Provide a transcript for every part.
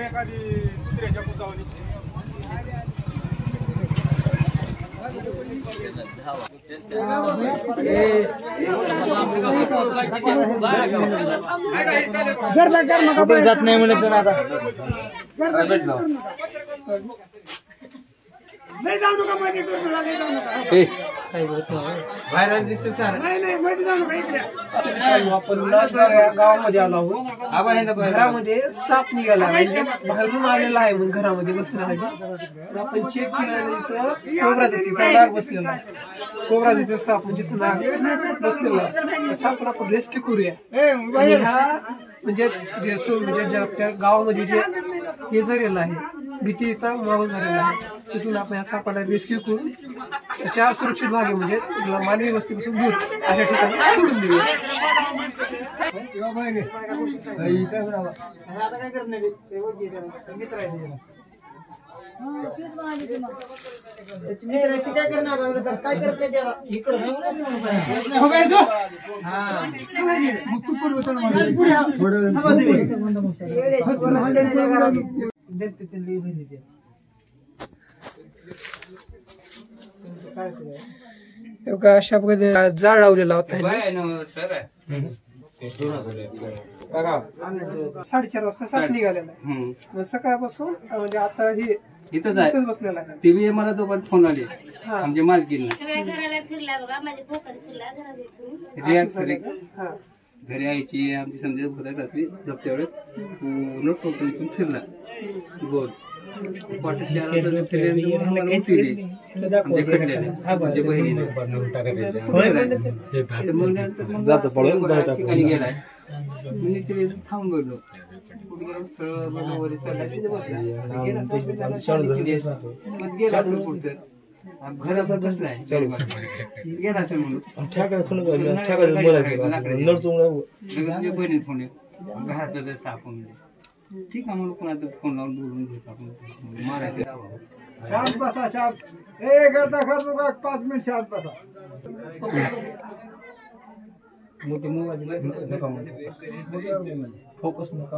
एखादी कुत्र्याच्या पुतावणी जात नाही म्हणत आता नाही जाऊ नका मध्ये करू नका, नाही जाऊ नका. बाहेर दिसते सर. नाही नाही मध्ये जाऊ नका इकडे या. आपण उल्हासनगर या गावामध्ये आलो आहोत. घरामध्ये साप निघाला म्हणजे बाहेरून आलेला आहे म्हणून घरामध्ये बसण्यासाठी तर आपण चेक केलं तर कोबरा जातीचा नाग बसलेला आहे. कोबरा जातीचा साप म्हणजे नाग बसलेला आहे. त्या सापाला आपण रेस्क्यू करूया. ए, आणि बाहेर. ह्या म्हणजे जे सो म्हणजे जे आपल्या गावामध्ये जे हे झालेलं आहे भीतीचा माहोल झालेला आहे. तिथून आपण या सापाला रेस्क्यू करून त्याच्या सुरक्षित भागे म्हणजे मानवी वस्तीपासून दूर अशा ठिकाणी सोडून देऊया. हा. हो. हा. पुढे उतर मागे. हा, बाजू पुढे. हसून हसून पुढे उतर. देते ते लई बहिणी ते. काय करायचं? एवढा अशा प्रकारे जाळ लावलेला होता साडेचार वाजता साप निघालेला आहे. मग सकाळपासून म्हणजे आता हे इथंच आहे इथंच बसलेला आहे. ते बी मला तो पण फोन आले. हा. आमच्या हा. घरी यायची आमची समजा रात्री झोपत्या वेळेस पूर्ण टोटल इथून फिरला. गोल ठिकाणी गेलाय. मी तिथे थांबून बोललो कुठे गेलो? असेल असेल कुठं घराचा बसलाय गेला असेल म्हणून. बहिणी फोन घरातच साप म्हणजे ठीक आहे म्हणून कोणाचा फोन लावून बोलून घेतो आपण. मारायचं शांत बसा शांत. ए करता खर नका पाच मिनिट शांत बसा. मोठे मोबाईल फोकस नका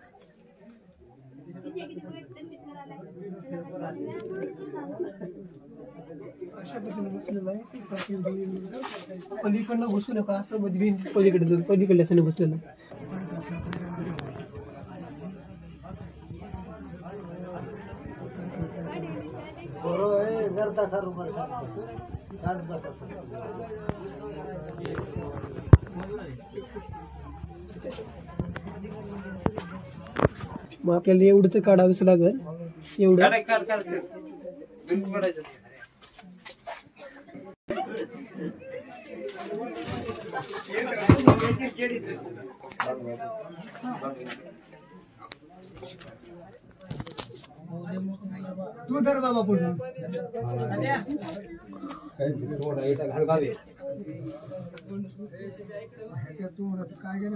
अशा पद्धतीने बसलेला आहे. ते साप पलीकडनं घुसू नका असं बदबीन पलीकडे पलीकडल्या असं बसलेलं आहे. मग आपल्याला एवढं तर काढावंच लागेल. एवढं. तू धर बाबा पुढे. तू काय गेलं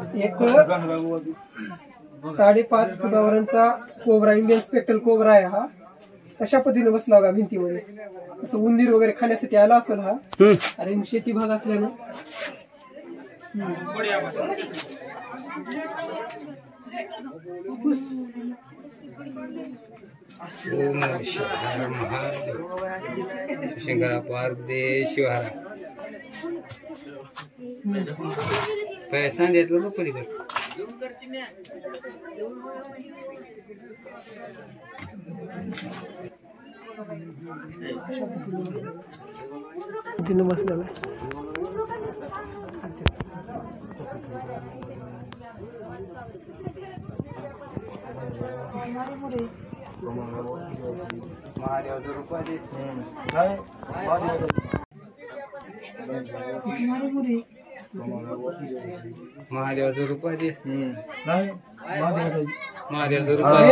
एक साडेपाच फुटावरांचा कोबरा इंडियन स्पेक्टल कोबरा आहे हा. कशा पद्धतीने बसला बघा भिंतीमध्ये. असं उंदीर वगैरे खाण्यासाठी आला असेल हा. अरे शेती भाग असल्यानं. शंकरा पार्क दे शिवारा पैसा देतलो ना पलीकडे. पद्धतीने बसलेला. महादेवाचं रूप आहे महादेवाचं रूप आहे नाही माझं महादेवाचं रूप आहे.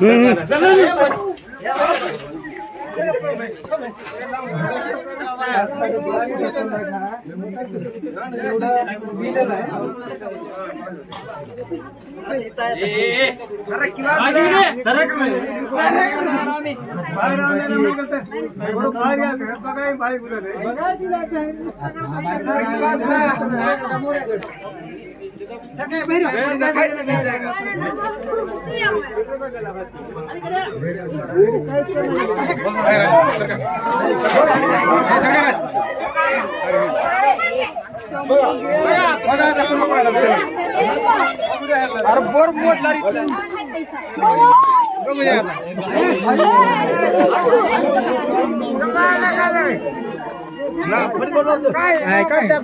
Hmm. बाहेर आणलेलं नाही करत. बरोबर बाहेर या. बघा, बाहेर कुठं आहे. लाल गोंदा आहे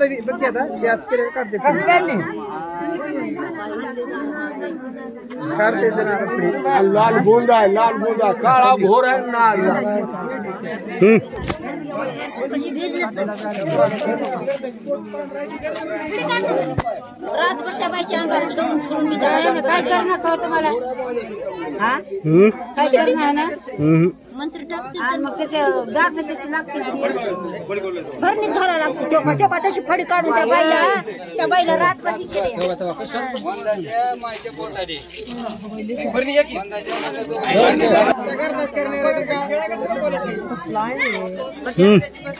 लाल गोंदा काळा भोर आहे ना कशी भेटली असेल रातभर त्या बाईच्या अंगावर ठेवून ठेवून मी काय करणार का तुम्हाला हा काय करणार ना मंत्र मग लागते भरणी धरा लागते. तो का तो का तशी फडी काढून त्या बाईला त्या बाईला रातभर ही केली. पोताडे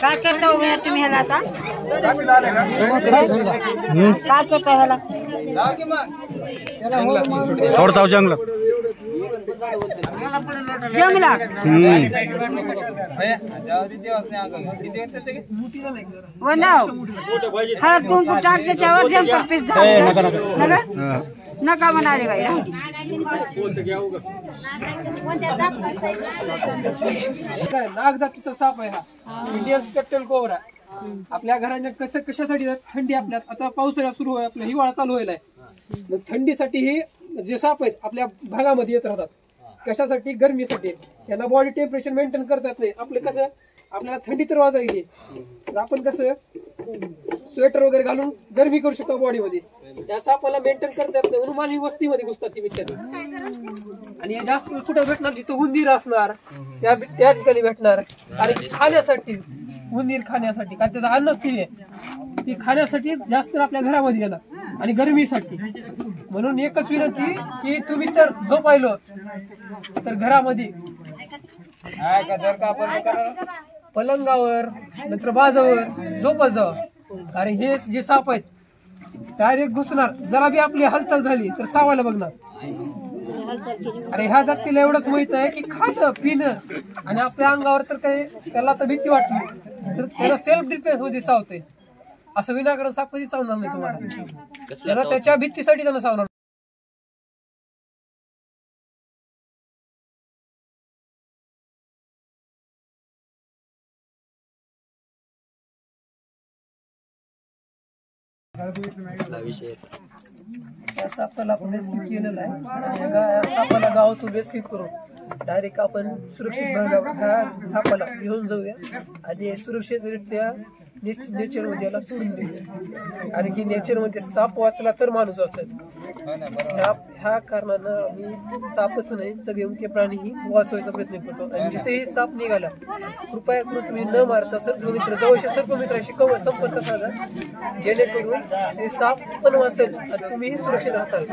काय करता उभे तुम्ही ह्याला आता? काय करता ह्याला? जंगलात. जंगला हळद कुंकू टाक त्याच्यावर जंपर पीठ नका नका म्हणाले बाई नाग जातीचा साप आहे हा इंडियन स्पेक्टल कोबरा आपल्या घरांच्या कसं कशासाठी थंडी आपल्यात आता पावसाळा सुरू आहे आपला हिवाळा चालू व्हायला आहे. थंडीसाठी हे जे साप आहेत आपल्या भागामध्ये येत राहतात. कशासाठी? गरमीसाठी. त्याला बॉडी टेम्परेचर मेंटेन करतात नाही. आपलं कसं? आपल्याला थंडी तर वाजायची तर आपण कसं? स्वेटर वगैरे घालून गरमी करू शकतो बॉडीमध्ये त्या सापाला मेंटेन करता येत नाही. म्हणून मानवी वस्तीमध्ये घुसतात ती बिचारी. आणि जास्त कुठं भेटणार? जिथं उंदीर असणार त्या त्या ठिकाणी भेटणार. आणि खाण्यासाठी उंदीर खाण्यासाठी. कारण त्याचं अन्नच ती आहे ती खाण्यासाठी जास्त आपल्या घरामध्ये येणार. आणि गरमीसाठी. म्हणून एकच विनंती की तुम्ही तर झोपायलो तर घरामध्ये. पलंगावर नंतर बाजावर झोपत जावं कारण हे जे साप आहेत डायरेक्ट घुसणार. जरा बी आपली हालचाल झाली तर सावायला बघणार. अरे ह्या जातीला एवढंच माहीत आहे की खाणं पिणं आणि आपल्या अंगावर तर काही त्याला तर भीती वाटली. तर त्याला सेल्फ डिफेन्समध्ये चावतंय. असं विनाकारण साप कधी चावणार नाही. तुम्हाला त्याला त्याच्या भीतीसाठी त्यांना चावणार. या सापाला आपण रेस्क्यू केलेला आहे. या सापाला गावातून रेस्क्यू करून डायरेक्ट आपण सुरक्षित सापाला घेऊन जाऊया. आणि सुरक्षितरित्या नेचरमध्ये याला सोडून देऊया कारण की नेचरमध्ये साप वाचला तर माणूस वाचेल. ह्या ह्या कारणानं आम्ही सापच नाही सगळे मुख्य प्राणीही वाचवायचा प्रयत्न करतो. आणि जिथेही साप निघाला कृपया करून तुम्ही न मारता सर्पमित्र जवळच्या सर्पमित्राशी कव संपर्क साधा. जेणेकरून ते साप पण वाचेल आणि तुम्हीही सुरक्षित राहताल.